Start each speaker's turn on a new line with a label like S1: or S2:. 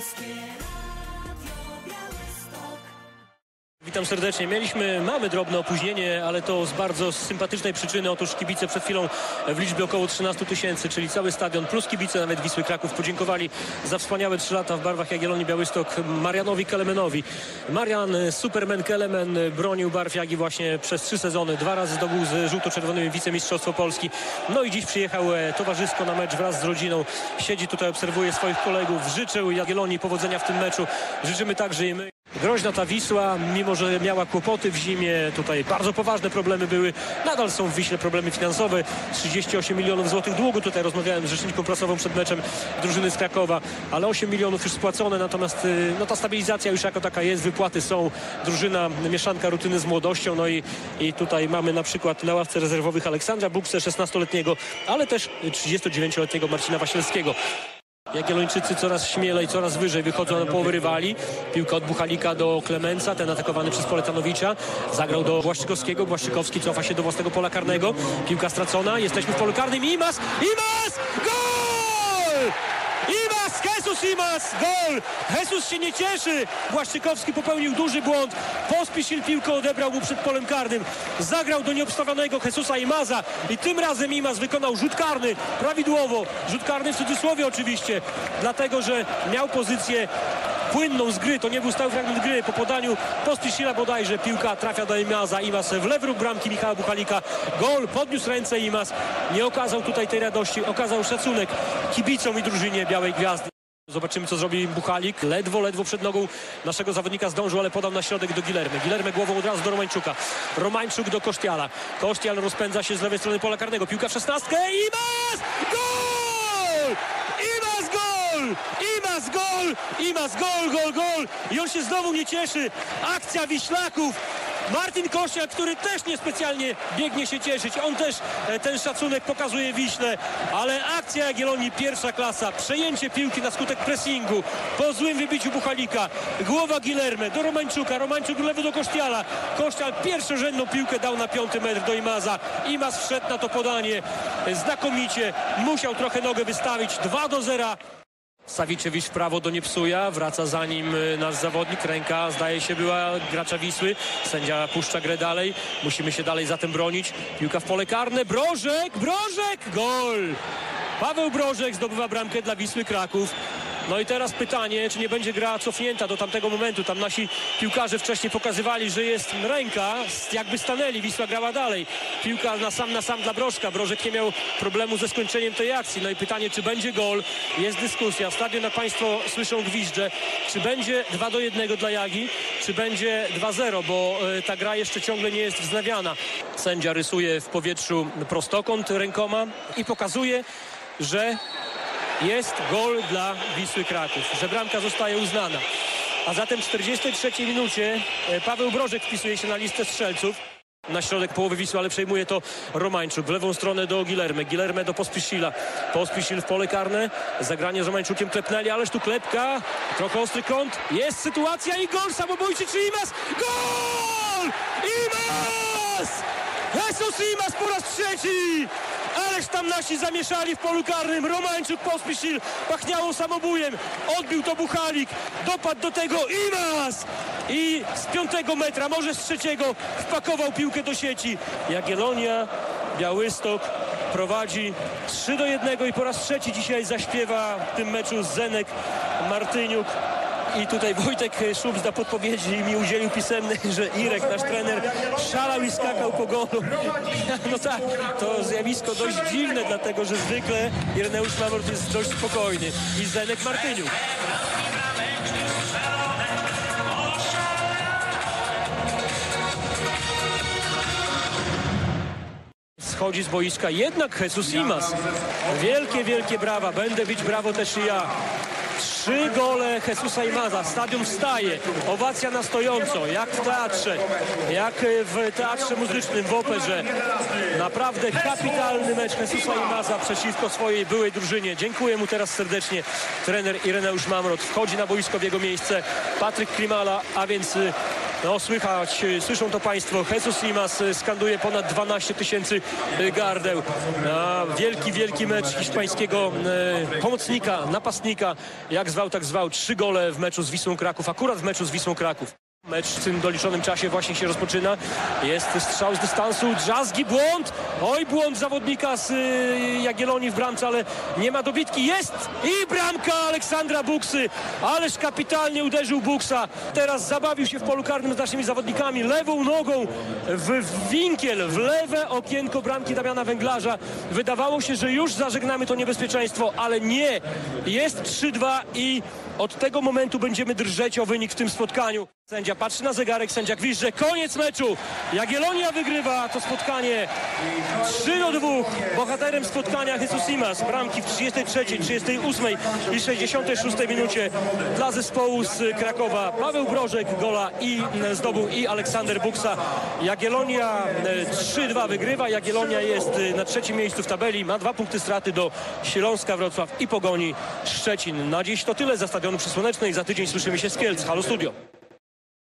S1: skin.
S2: Witam serdecznie. Mieliśmy, mamy drobne opóźnienie, ale to z bardzo sympatycznej przyczyny. Otóż kibice przed chwilą w liczbie około 13 tysięcy, czyli cały stadion plus kibice nawet Wisły Kraków podziękowali za wspaniałe trzy lata w barwach Jagiellonii Białystok Marianowi Kelemenowi. Marian Superman Kelemen bronił barw Jagi właśnie przez trzy sezony. Dwa razy zdobył z żółto-czerwonymi wicemistrzostwo Polski. No i dziś przyjechał e, towarzysko na mecz wraz z rodziną. Siedzi tutaj, obserwuje swoich kolegów. Życzył Jagiellonii powodzenia w tym meczu. Życzymy także i my. Groźna ta Wisła, mimo że miała kłopoty w zimie, tutaj bardzo poważne problemy były. Nadal są w Wiśle problemy finansowe. 38 milionów złotych długu. Tutaj rozmawiałem z rzecznikiem prasową przed meczem drużyny z Krakowa, ale 8 milionów już spłacone, natomiast y, no, ta stabilizacja już jako taka jest, wypłaty są. Drużyna mieszanka rutyny z młodością, no i, i tutaj mamy na przykład na ławce rezerwowych Aleksandra Buksę, 16-letniego, ale też 39-letniego Marcina Wasielskiego. Jagiellończycy coraz śmielej, coraz wyżej wychodzą na połowy rywali. Piłka od Buchalika do Klemenca, ten atakowany przez Poletanowicza. Zagrał do Błaszczykowskiego, Błaszczykowski cofa się do własnego pola karnego. Piłka stracona, jesteśmy w polu karnym. Imas! Imas! Gol! Jesus Imas! Gol! Jesus się nie cieszy! Błaszczykowski popełnił duży błąd. Pospisil piłkę odebrał mu przed polem karnym. Zagrał do nieobstawionego Jesusa Imaza i tym razem Imas wykonał rzut karny prawidłowo. Rzut karny w cudzysłowie oczywiście, dlatego że miał pozycję płynną z gry. To nie był stały fragment gry. Po podaniu Pospisila bodajże piłka trafia do Imaza. Imas w lewy bramki Michała Buchalika. Gol, podniósł ręce Imas. Nie okazał tutaj tej radości. Okazał szacunek kibicom i drużynie Białej Gwiazdy. Zobaczymy, co zrobi Buchalik. Ledwo, ledwo przed nogą naszego zawodnika zdążył, ale podał na środek do Gilermy. Gilermy głową od razu do Romańczuka. Romańczuk do Kosztiala. Kosztial rozpędza się z lewej strony pola karnego. Piłka w szesnastkę. Imas! Gol! Imas gol! Imas gol! Imas gol, gol, gol! I on się znowu nie cieszy. Akcja Wiślaków. Martin Kościak, który też niespecjalnie biegnie się cieszyć. On też e, ten szacunek pokazuje Wiśle, ale akcja Jagiellonii pierwsza klasa. Przejęcie piłki na skutek pressingu. Po złym wybiciu Buchalika. Głowa Gilerme do Romańczuka. Romańczuk lewy do Kościala. Kościal pierwszorzędną piłkę dał na piąty metr do Imaza. Imaz wszedł na to podanie. Znakomicie. Musiał trochę nogę wystawić. 2 do 0. Sawiczewicz w prawo do Niepsuja, wraca za nim y, nasz zawodnik, ręka zdaje się była gracza Wisły, sędzia puszcza grę dalej, musimy się dalej zatem bronić, piłka w pole karne, Brożek, Brożek, gol! Paweł Brożek zdobywa bramkę dla Wisły Kraków. No i teraz pytanie, czy nie będzie gra cofnięta do tamtego momentu. Tam nasi piłkarze wcześniej pokazywali, że jest ręka, jakby stanęli, Wisła grała dalej. Piłka na sam na sam dla Brożka. Brożek nie miał problemu ze skończeniem tej akcji. No i pytanie, czy będzie gol? Jest dyskusja. W stadion, Państwo słyszą gwizdże. Czy będzie 2 do 1 dla Jagi, czy będzie 2-0, bo e, ta gra jeszcze ciągle nie jest wznawiana. Sędzia rysuje w powietrzu prostokąt rękoma i pokazuje, że jest gol dla Wisły Kraków, że bramka zostaje uznana. A zatem w 43 minucie e, Paweł Brożek wpisuje się na listę strzelców. Na środek połowy Wisły, ale przejmuje to Romańczuk. W lewą stronę do Gilerme. Gilerme do Pospiszila. Pospiszil w pole karne. Zagranie z Romańczukiem klepnęli, ależ tu klepka. Trochę ostry kąt. Jest sytuacja i gol samobójczy czy Imas? Gol! Imas! Jesus Imas po raz trzeci! Ależ tam nasi zamieszali w polu karnym. Romańczuk Pospiszil pachniało samobójem. Odbił to Buchalik. Dopadł do tego Imas! I z piątego metra, może z trzeciego, wpakował piłkę do sieci. Jagiellonia, Białystok prowadzi 3 do 1 i po raz trzeci dzisiaj zaśpiewa w tym meczu Zenek Martyniuk. I tutaj Wojtek Szubs da podpowiedzi mi udzielił pisemnej, że Irek, nasz trener, szalał i skakał po golu. No tak, to zjawisko dość dziwne, dlatego że zwykle Ireneusz Mamrot jest dość spokojny. I Zenek Martyniuk. Schodzi z boiska jednak Jesus Imas. Wielkie, wielkie brawa. Będę bić brawo też i ja. Trzy gole Jesusa Imaza. Stadion wstaje. Owacja na stojąco. Jak w teatrze. Jak w teatrze muzycznym, w operze. Naprawdę kapitalny mecz Jesusa Imaza przeciwko swojej byłej drużynie. Dziękuję mu teraz serdecznie. Trener Ireneusz Mamrot wchodzi na boisko w jego miejsce. Patryk Klimala, a więc y, No słychać, słyszą to Państwo. Jesus Simas y, skanduje ponad 12 tysięcy y, gardeł. A, wielki, wielki mecz hiszpańskiego y, pomocnika, napastnika. Jak zwał, tak zwał. Trzy gole w meczu z Wisłą Kraków. Akurat w meczu z Wisłą Kraków. Mecz w tym doliczonym czasie właśnie się rozpoczyna. Jest strzał z dystansu, drzazgi, błąd. Oj, błąd zawodnika z y, Jagiellonii w bramce, ale nie ma dobitki. Jest i bramka Aleksandra Buksy. Ależ kapitalnie uderzył Buksa. Teraz zabawił się w polu karnym z naszymi zawodnikami. Lewą nogą w, w winkiel, w lewe okienko bramki Damiana Węglarza. Wydawało się, że już zażegnamy to niebezpieczeństwo, ale nie. Jest 3-2 i od tego momentu będziemy drżeć o wynik w tym spotkaniu. Sędzia patrzy na zegarek, sędzia gwizdże. Koniec meczu. Jagiellonia wygrywa to spotkanie 3 do 2. Bohaterem spotkania Jesus Simas. Bramki w 33, 38 i 66 minucie dla zespołu z Krakowa. Paweł Brożek gola i e, zdobył i Aleksander Buksa. Jagiellonia e, 3-2 wygrywa. Jagiellonia jest e, na trzecim miejscu w tabeli. Ma dwa punkty straty do Śląska Wrocław i Pogoni Szczecin. Na dziś to tyle za Stadionu Przysłonecznej. Za tydzień słyszymy się z Kielc. Halo Studio.